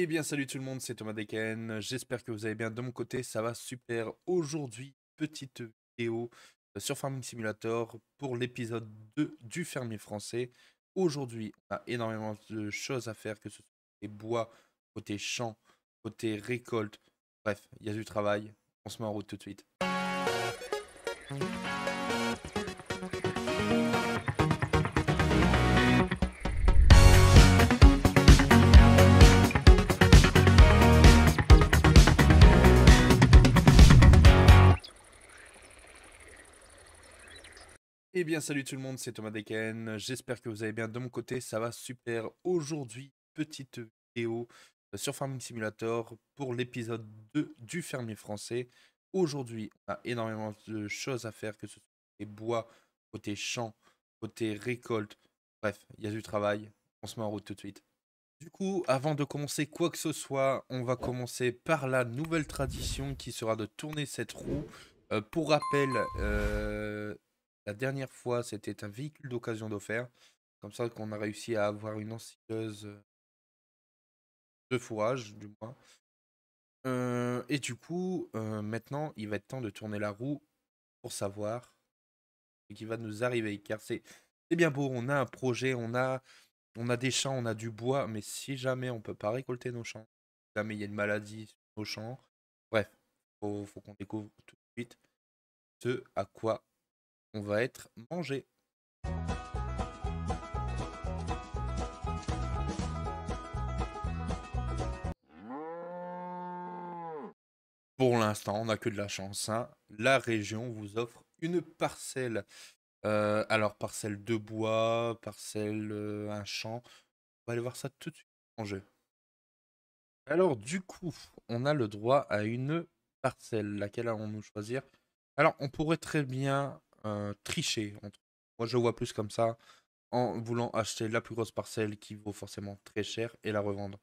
Eh bien, salut tout le monde, c'est Thomas Deken. J'espère que vous allez bien. De mon côté, ça va super. Aujourd'hui, petite vidéo euh, sur Farming Simulator pour l'épisode 2 du fermier français. Aujourd'hui, on a énormément de choses à faire, que ce soit côté bois, côté champ, côté récolte. Bref, il y a du travail. On se met en route tout de suite. Eh bien, salut tout le monde, c'est Thomas Deken. J'espère que vous allez bien. De mon côté, ça va super. Aujourd'hui, petite vidéo euh, sur Farming Simulator pour l'épisode 2 du fermier français. Aujourd'hui, on a énormément de choses à faire, que ce soit côté bois, côté champ, côté récolte. Bref, il y a du travail. On se met en route tout de suite. Du coup, avant de commencer quoi que ce soit, on va commencer par la nouvelle tradition qui sera de tourner cette roue. Euh, pour rappel, euh, la dernière fois, c'était un véhicule d'occasion d'offert. Comme ça qu'on a réussi à avoir une ensileuse euh, de fourrage, du moins. Et du coup, maintenant, il va être temps de tourner la roue pour savoir ce qui va nous arriver. Car c'est bien beau, on a un projet, on a, on a des champs, on a du bois, mais si jamais on peut pas récolter nos champs, jamais il y a une maladie sur nos champs, bref, faut, faut qu'on découvre tout de suite ce à quoi on va être mangé. Pour l'instant, on n'a que de la chance. hein. La région vous offre une parcelle. Euh, alors, parcelle de bois, parcelle, euh, un champ. On va aller voir ça tout de suite en jeu. Alors, du coup, on a le droit à une parcelle. Laquelle allons-nous choisir? Alors, on pourrait très bien tricher. entre- Moi, je vois plus comme ça, en voulant acheter la plus grosse parcelle qui vaut forcément très cher et la revendre.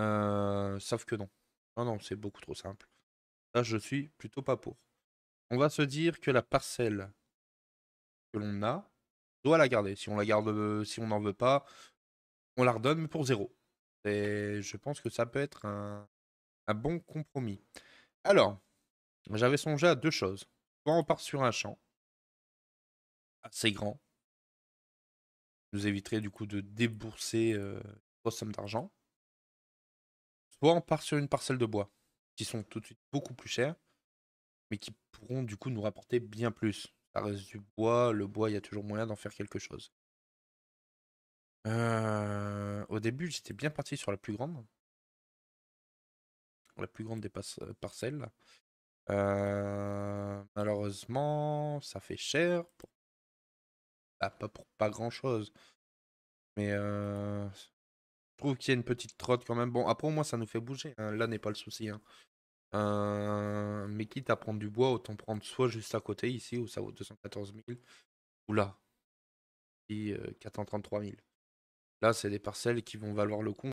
Euh, sauf que non. Non, non, c'est beaucoup trop simple. Là, je suis plutôt pas pour. On va se dire que la parcelle que l'on a, doit la garder. Si on la garde, euh, si on n'en veut pas, on la redonne, pour zéro. Et je pense que ça peut être un, un bon compromis. Alors, j'avais songé à deux choses. Soit on part sur un champ assez grand, nous éviterait du coup de débourser euh, une grosse somme d'argent. Soit on part sur une parcelle de bois, qui sont tout de suite beaucoup plus chères, mais qui pourront du coup nous rapporter bien plus. Ça reste du bois, le bois, il y a toujours moyen d'en faire quelque chose. Euh, au début, j'étais bien parti sur la plus grande. La plus grande des pas- parcelles. Euh, malheureusement, ça fait cher. Pour... pas pour pas grand chose. Mais euh, je trouve qu'il y a une petite trotte quand même. Bon, après, moi, ça nous fait bouger. hein. Là n'est pas le souci. hein. Mais quitte à prendre du bois, autant prendre soit juste à côté ici où ça vaut 214 000, ou là, qui, euh, 433 000. Là, c'est des parcelles qui vont valoir le coup.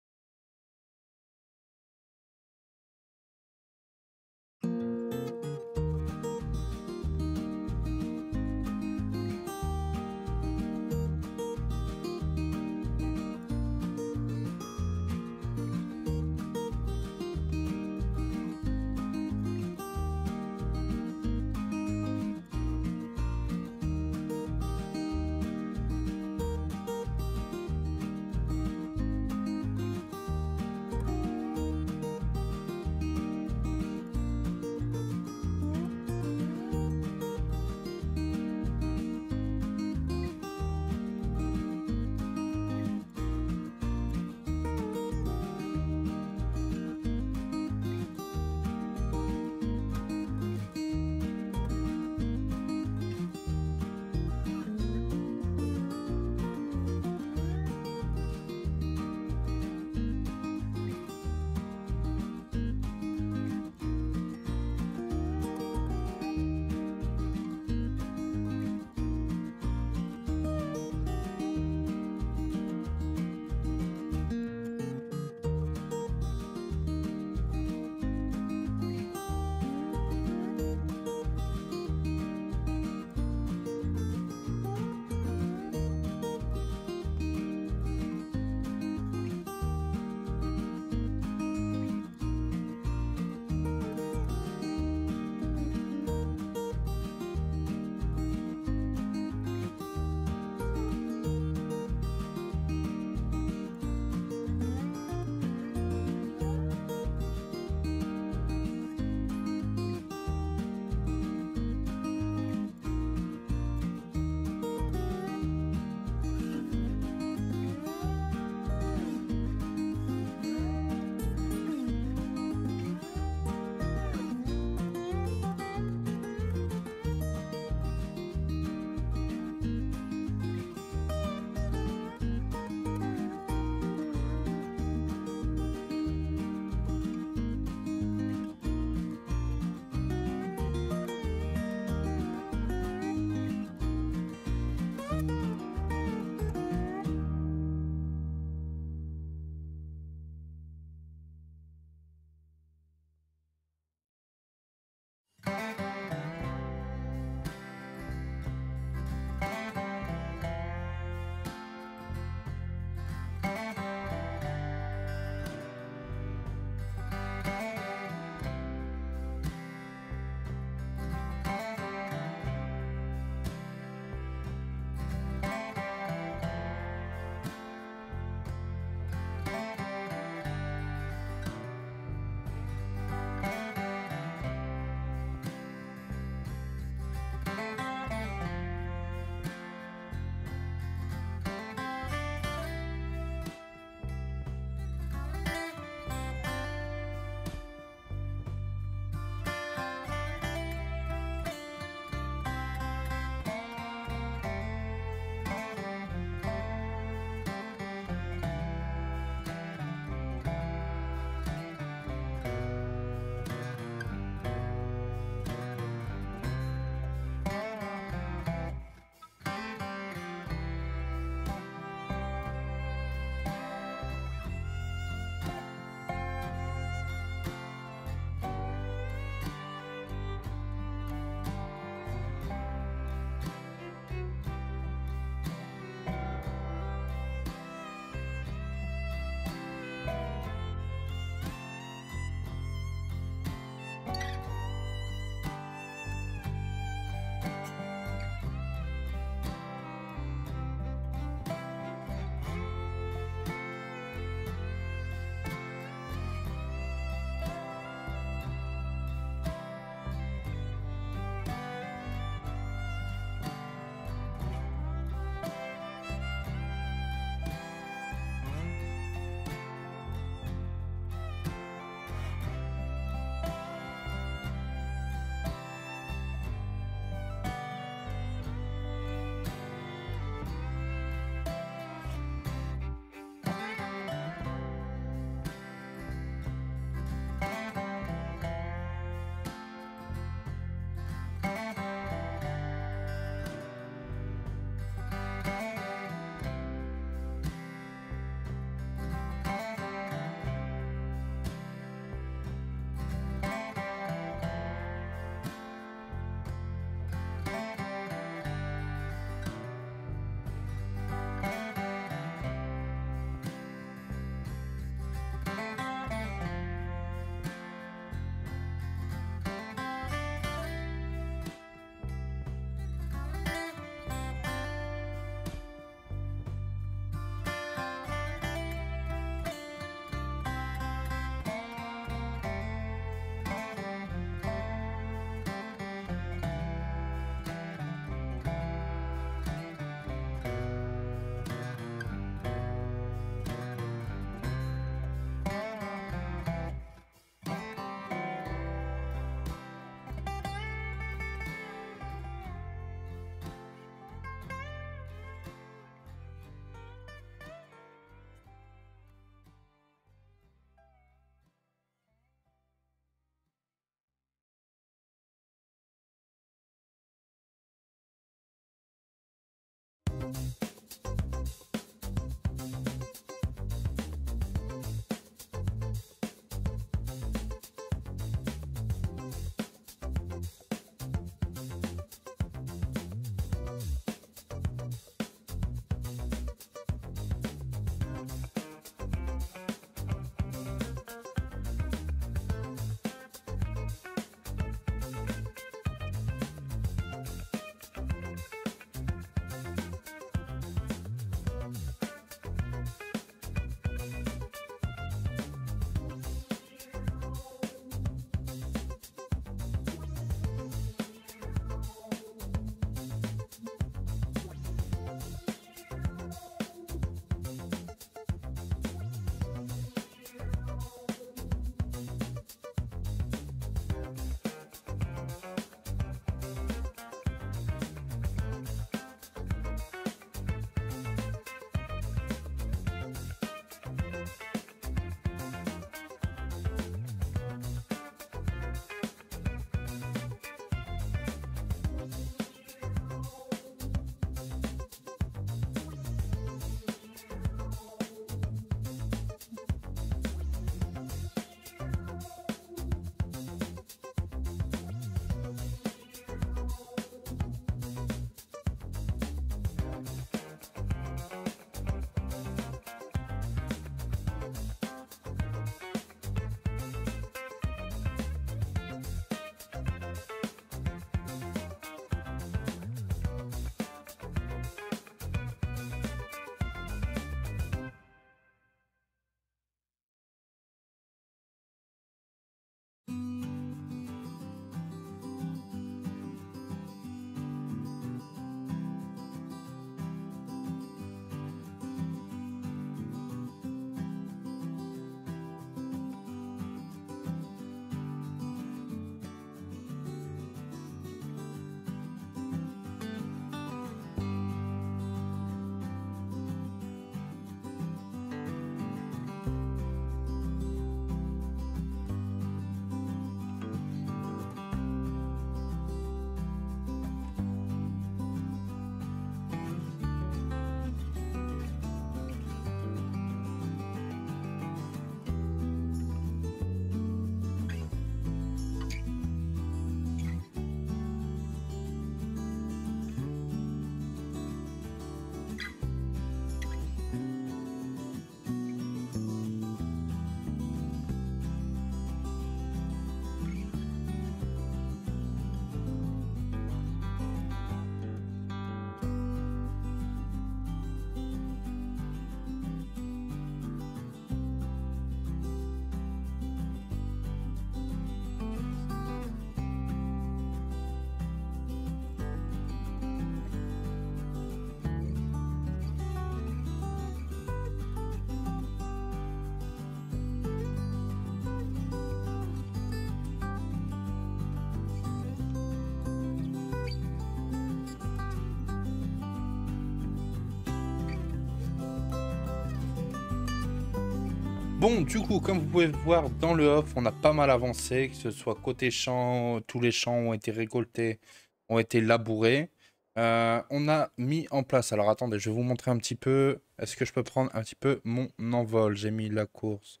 Du coup, comme vous pouvez voir dans le off, on a pas mal avancé, que ce soit côté champ, tous les champs ont été récoltés, ont été labourés. Euh, on a mis en place, alors attendez, je vais vous montrer un petit peu, est-ce que je peux prendre un petit peu mon envol? J'ai mis la course,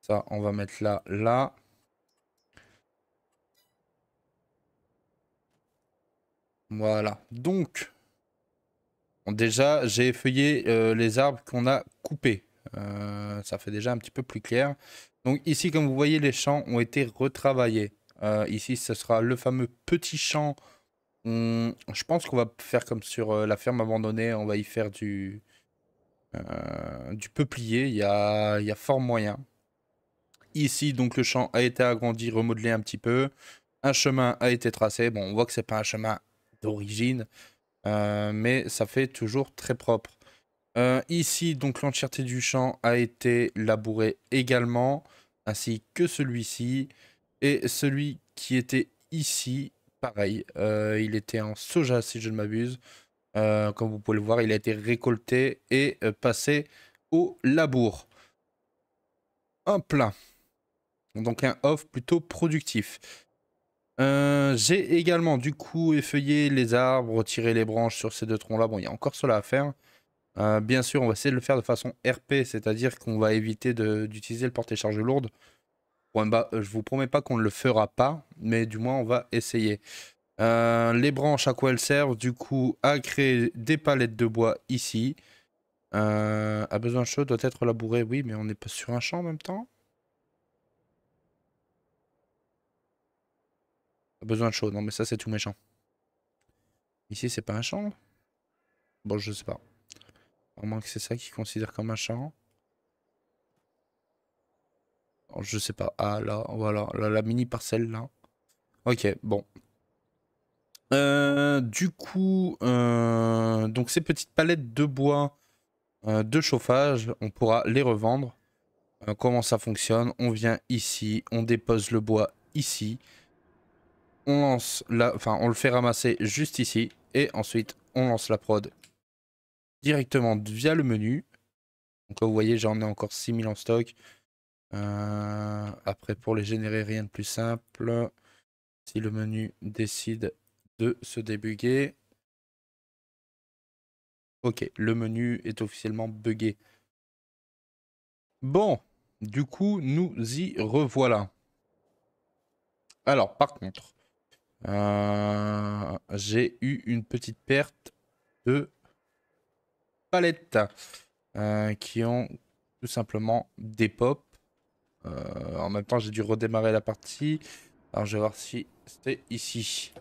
ça on va mettre là, là. Voilà, donc, déjà j'ai effeuillé euh, les arbres qu'on a coupés. Euh, ça fait déjà un petit peu plus clair. Donc ici, comme vous voyez, les champs ont été retravaillés. Euh, ici, ce sera le fameux petit champ. je pense qu'on va faire comme sur euh, la ferme abandonnée. On va y faire du, peuplier. Il y a, il y a fort moyen. Ici, donc, le champ a été agrandi, remodelé un petit peu. Un chemin a été tracé. Bon, on voit que c'est pas un chemin d'origine. mais ça fait toujours très propre. Euh, ici, donc l'entièreté du champ a été labourée également, ainsi que celui-ci. Et celui qui était ici, pareil, euh, il était en soja si je ne m'abuse. Euh, comme vous pouvez le voir, il a été récolté et passé au labour. Un plein. Donc un off plutôt productif. J'ai également du coup effeuillé les arbres, retiré les branches sur ces deux troncs-là. Bon, il y a encore cela à faire. Euh, bien sûr, on va essayer de le faire de façon RP, c'est-à-dire qu'on va éviter d'utiliser le porté-charge lourde. Bon, bah, je vous promets pas qu'on ne le fera pas, mais du moins on va essayer. Euh, les branches, à quoi elles servent? Du coup, à créer des palettes de bois ici. Euh, a besoin de chaud, doit être labouré, oui, mais on n'est pas sur un champ en même temps. A besoin de chaud, non mais ça c'est tout méchant. Ici c'est pas un champ? Bon, je sais pas. Moins que c'est ça qu'ils considèrent comme un je sais pas. Ah là, voilà, la mini parcelle là. Ok, bon. Euh, du coup, euh, donc ces petites palettes de bois euh, de chauffage, on pourra les revendre. comment ça fonctionne? On vient ici, on dépose le bois ici. On lance la, enfin, on le fait ramasser juste ici. Et ensuite, on lance la prod directement via le menu. Donc vous voyez, j'en ai encore 6000 en stock. après, pour les générer, rien de plus simple. Si le menu décide de se débugger. Ok, le menu est officiellement buggé. Bon, du coup, nous y revoilà. Alors, par contre, euh, j'ai eu une petite perte de palettes euh, qui ont tout simplement des pop. Euh, en même temps, j'ai dû redémarrer la partie. Alors, je vais voir si c'était ici.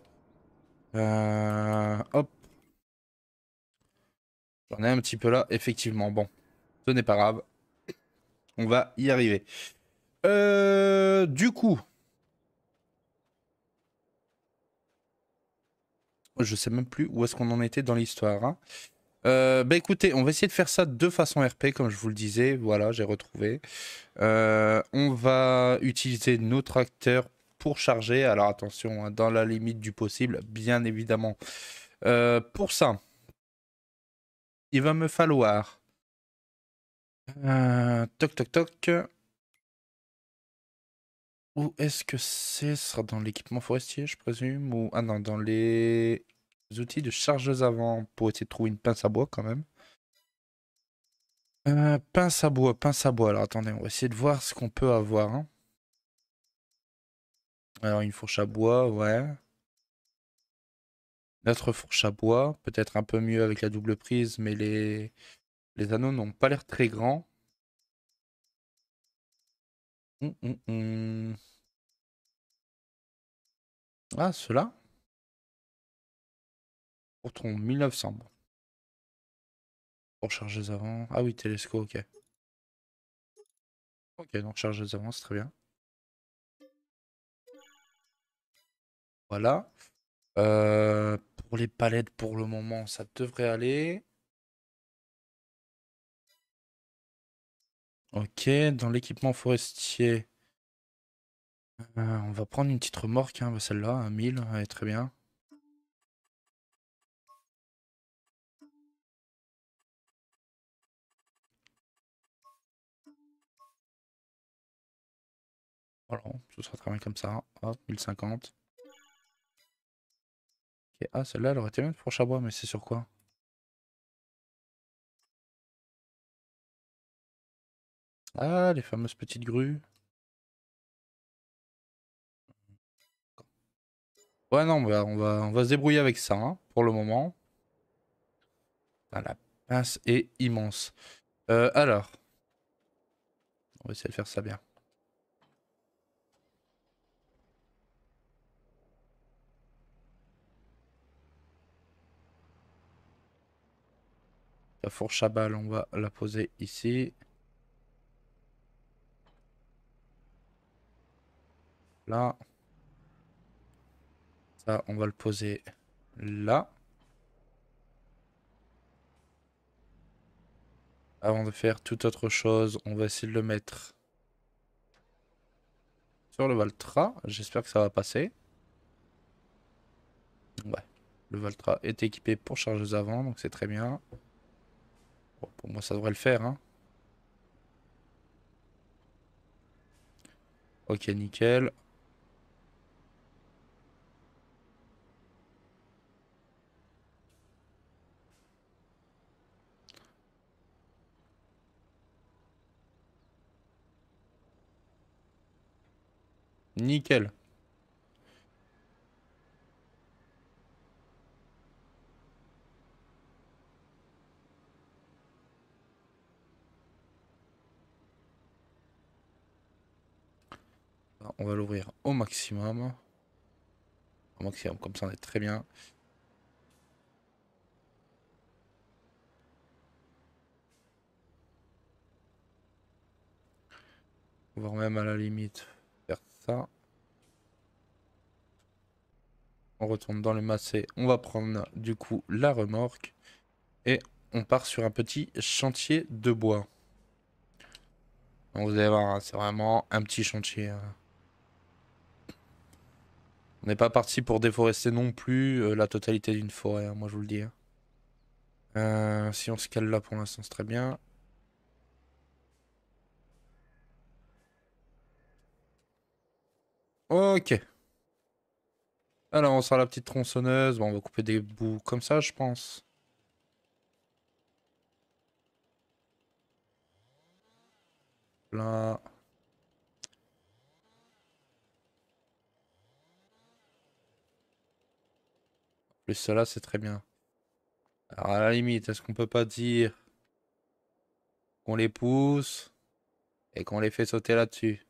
Euh, hop. J'en ai un petit peu là, effectivement. Bon, ce n'est pas grave. On va y arriver. Du coup. Je sais même plus où est-ce qu'on en était dans l'histoire. Hein. Euh, bah écoutez, on va essayer de faire ça de façon RP, comme je vous le disais. Voilà, j'ai retrouvé. on va utiliser nos tracteurs pour charger. Alors attention, hein, dans la limite du possible, bien évidemment. Euh, pour ça, il va me falloir... Euh, toc toc toc. Où est-ce que c'est Ce sera? Dans l'équipement forestier, je présume Ou Ah non, dans les outils de chargeuse avant, pour essayer de trouver une pince à bois quand même. Euh, pince à bois, pince à bois. Alors attendez, on va essayer de voir ce qu'on peut avoir. Hein. Alors une fourche à bois, ouais. Notre fourche à bois, peut-être un peu mieux avec la double prise, mais les, anneaux n'ont pas l'air très grands. Hum, hum, hum. Ah, cela Pour ton 1900. Pour charger avant. Ah oui, télescope, ok. Ok, donc charger avant, c'est très bien. Voilà. Euh, pour les palettes, pour le moment, ça devrait aller. Ok, dans l'équipement forestier, euh, on va prendre une petite remorque, hein, celle-là, un 1000, elle est très bien. Voilà, ce sera très bien comme ça. Hop, 1050. Ah, celle-là, elle aurait été même pour bois, mais c'est sur quoi? Ah, les fameuses petites grues. Ouais, non, on va, on va, se débrouiller avec ça, hein, pour le moment. Ah, la pince est immense. Euh, alors. On va essayer de faire ça bien. La fourche à balle, on va la poser ici. Là. Ça, on va le poser là. Avant de faire toute autre chose, on va essayer de le mettre sur le Valtra. J'espère que ça va passer. Ouais. Le Valtra est équipé pour chargeuse avant, donc c'est très bien pour moi, ça devrait le faire. Hein. Ok, nickel. Nickel. On va l'ouvrir au maximum. Au maximum, comme ça on est très bien. Voire même à la limite faire ça. On retourne dans le massé. On va prendre du coup la remorque. Et on part sur un petit chantier de bois. Vous allez voir, hein, c'est vraiment un petit chantier. On n'est pas parti pour déforester non plus euh, la totalité d'une forêt, hein, moi je vous le dis. Hein. Euh, si on se cale là pour l'instant, c'est très bien. Ok. Alors, on sort la petite tronçonneuse. Bon, on va couper des bouts comme ça, je pense. Là. Plus cela, c'est très bien. Alors, à la limite, est-ce qu'on peut pas dire qu'on les pousse et qu'on les fait sauter là-dessus?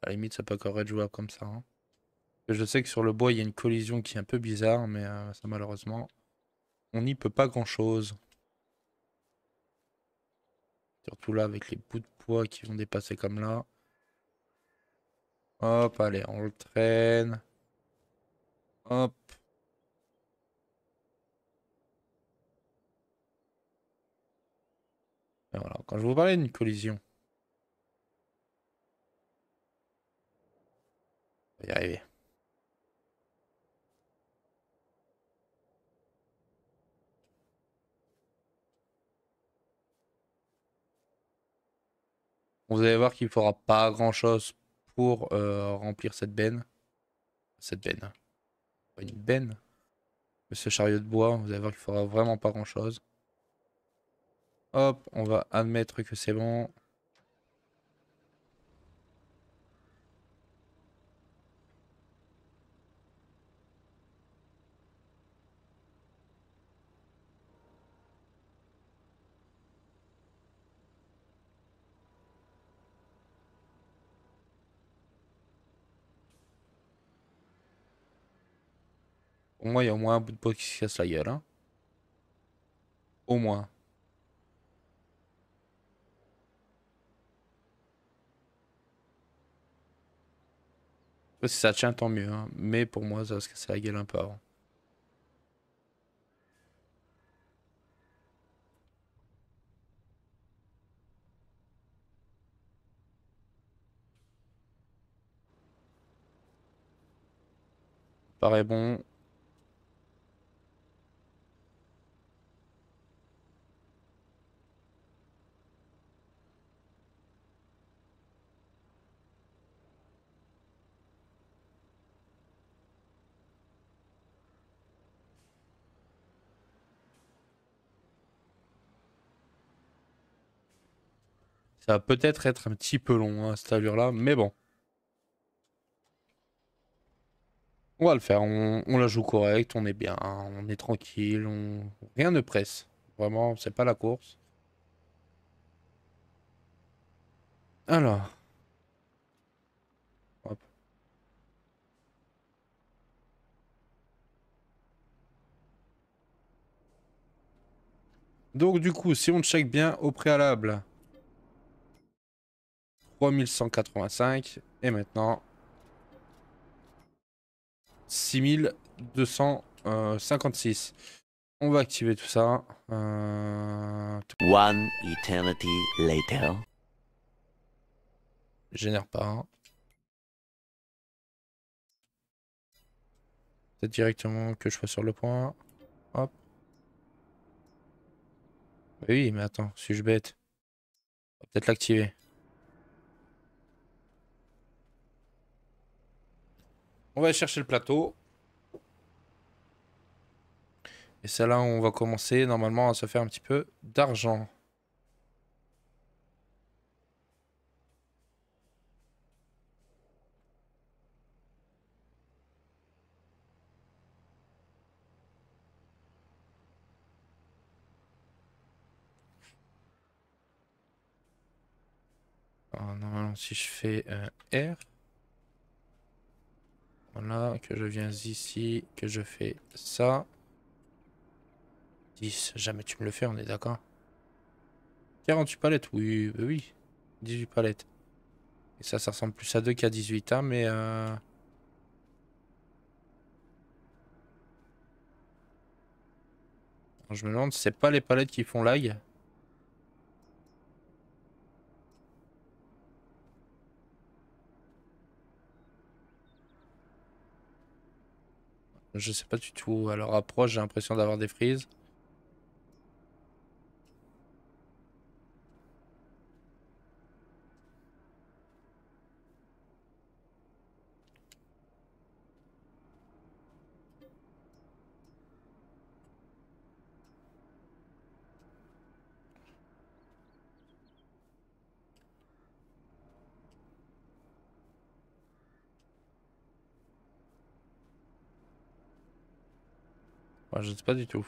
À la limite, ça peut encore être jouable comme ça. Hein. Je sais que sur le bois, il y a une collision qui est un peu bizarre, mais euh, ça malheureusement, on n'y peut pas grand-chose. Surtout là, avec les bouts de poids qui vont dépasser comme là. Hop, allez, on le traîne. Hop. Et voilà, quand je vous parlais d'une collision. On va y arriver. Vous allez voir qu'il ne faudra pas grand chose pour euh, remplir cette benne. Cette benne. Une benne. ce chariot de bois, vous allez voir qu'il ne faudra vraiment pas grand chose. Hop, on va admettre que c'est bon. Au moins, il y a au moins un bout de peau qui se casse la gueule. Hein. Au moins. Si ça tient, tant mieux. Hein. Mais pour moi, ça va se casser la gueule un peu avant. Paraît bon. Ça va peut-être être un petit peu long, hein, cette allure-là, mais bon. On va le faire, on, la joue correct, on est bien, on est tranquille, rien ne presse. Vraiment, c'est pas la course. Alors. Donc du coup, si on check bien au préalable, 3185. Et maintenant, 6256. On va activer tout ça. Euh, One eternity later. Génère pas. C'est directement que je sois sur le point. Hop. Oui, mais attends, suis-je bête Peut-être l'activer. On va chercher le plateau. Et c'est là où on va commencer normalement à se faire un petit peu d'argent. normalement, si je fais un R, voilà, que je viens ici, que je fais ça. 10, jamais tu me le fais, on est d'accord 48 palettes, oui, oui, 18 palettes. Et ça, ça ressemble plus à 2 qu'à 18, hein, mais... Euh... Je me demande, c'est pas les palettes qui font lag? Je sais pas du tout. À leur approche, j'ai l'impression d'avoir des frises. Je ne sais pas du tout.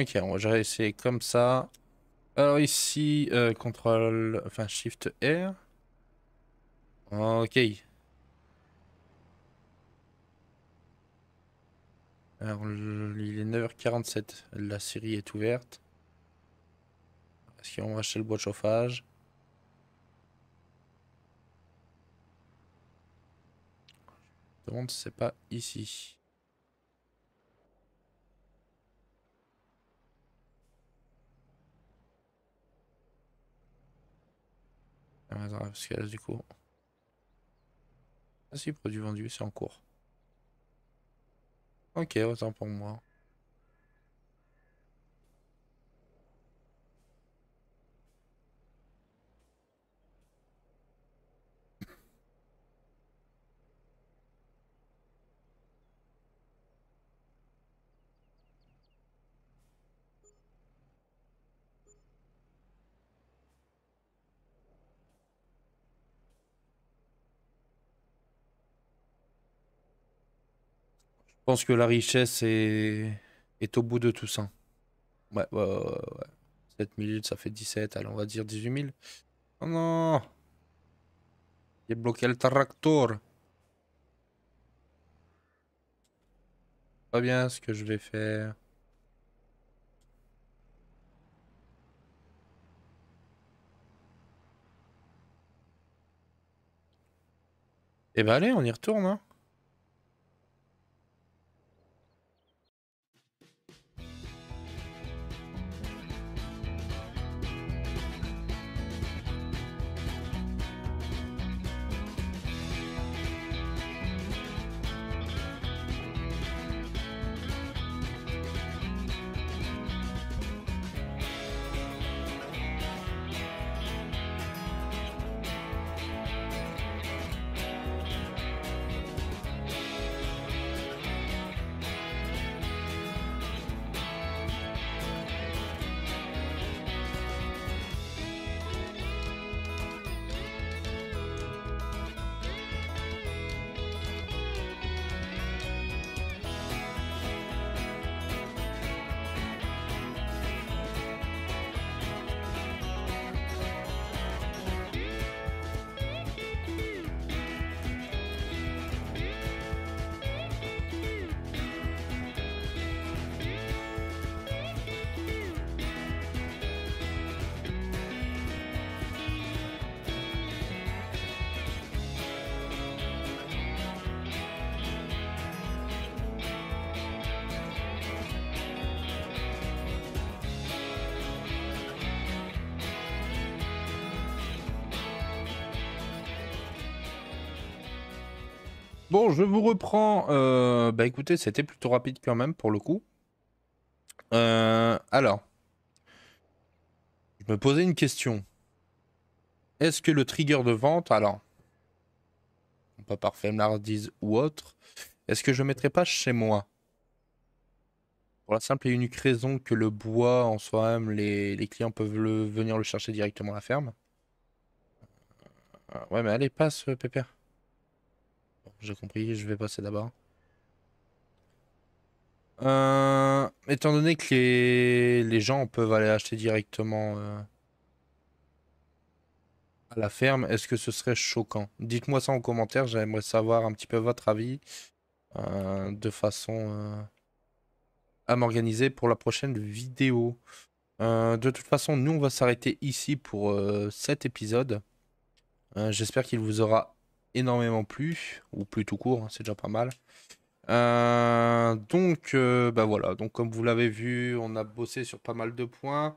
Ok, on va essayer comme ça. Alors ici, euh, contrôle, enfin Shift R. Ok. Alors il est 9h47, la série est ouverte. Est-ce qu'on va acheter le bois de chauffage? Je me demande c'est pas ici. Parce que du coup... Ah si, produit vendu, c'est en cours. Ok, autant pour moi. Pense que la richesse est, au bout de tout ça. Ouais, ouais, ouais, ouais. 7 minutes, ça fait 17. Allez, on va dire 18 000. Oh non J'ai bloqué le tracteur. Pas bien ce que je vais faire. Eh ben allez, on y retourne, hein. Bon, je vous reprends. Euh, bah écoutez, c'était plutôt rapide quand même pour le coup. Euh, alors, je me posais une question. Est-ce que le trigger de vente, alors, pas par Femlardise ou autre, est-ce que je ne mettrais pas chez moi? Pour la simple et unique raison que le bois en soi-même, les, clients peuvent venir le chercher directement à la ferme. Euh, ouais, mais allez, passe, Pépère. J'ai compris, je vais passer d'abord. Euh, étant donné que les, gens peuvent aller acheter directement euh, à la ferme, est-ce que ce serait choquant? Dites-moi ça en commentaire, j'aimerais savoir un petit peu votre avis euh, de façon à m'organiser pour la prochaine vidéo. de toute façon, nous on va s'arrêter ici pour cet épisode. J'espère qu'il vous aura énormément ou plus tout court, hein, c'est déjà pas mal. Euh, donc, euh, bah voilà, donc comme vous l'avez vu, on a bossé sur pas mal de points.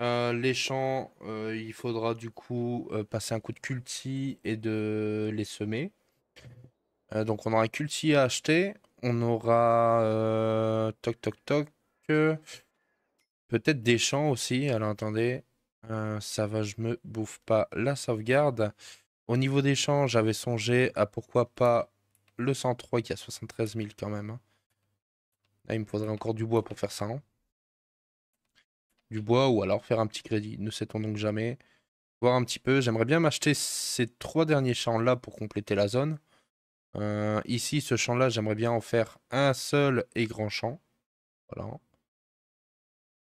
Euh, les champs, il faudra du coup passer un coup de culti et de les semer. donc on aura culti à acheter. On aura toc toc toc. Peut-être des champs aussi. Alors attendez. ça va, je me bouffe pas la sauvegarde. Au niveau des champs, j'avais songé à pourquoi pas le 103 qui a 73 000 quand même. Hein. Là, il me faudrait encore du bois pour faire ça. Hein. Du bois ou alors faire un petit crédit. Ne sait-on donc jamais. Voir un petit peu. J'aimerais bien m'acheter ces trois derniers champs là pour compléter la zone. Euh, ici, ce champ là, j'aimerais bien en faire un seul et grand champ. Voilà.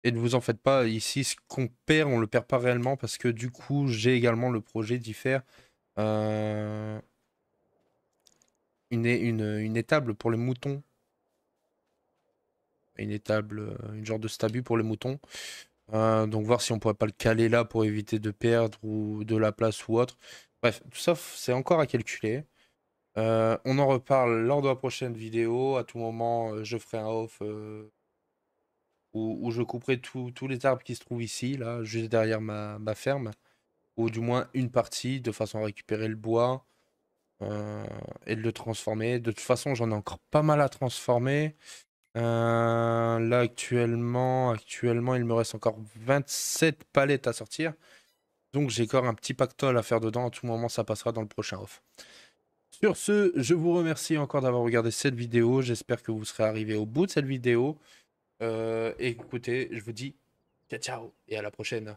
Et ne vous en faites pas, ici, ce qu'on perd, on le perd pas réellement parce que du coup, j'ai également le projet d'y faire euh, une, une, étable pour les moutons. Une étable, euh, une genre de stabu pour les moutons. Euh, donc voir si on pourrait pas le caler là pour éviter de perdre ou de la place ou autre. Bref, tout ça c'est encore à calculer. on en reparle lors de la prochaine vidéo. À tout moment, je ferai un off où, je couperai tous les arbres qui se trouvent ici, là, juste derrière ma ferme ou du moins une partie, de façon à récupérer le bois euh, et de le transformer. De toute façon, j'en ai encore pas mal à transformer. Euh, là, actuellement, actuellement, il me reste encore 27 palettes à sortir. Donc, j'ai encore un petit pactole à faire dedans. À tout moment, ça passera dans le prochain off. Sur ce, je vous remercie encore d'avoir regardé cette vidéo. J'espère que vous serez arrivé au bout de cette vidéo. Euh, écoutez, je vous dis ciao ciao et à la prochaine.